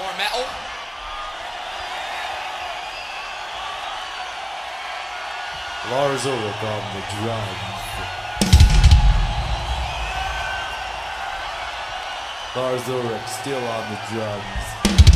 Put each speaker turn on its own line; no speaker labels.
More metal.
Lars Ulrich on the drums. Lars Ulrich still on the drums.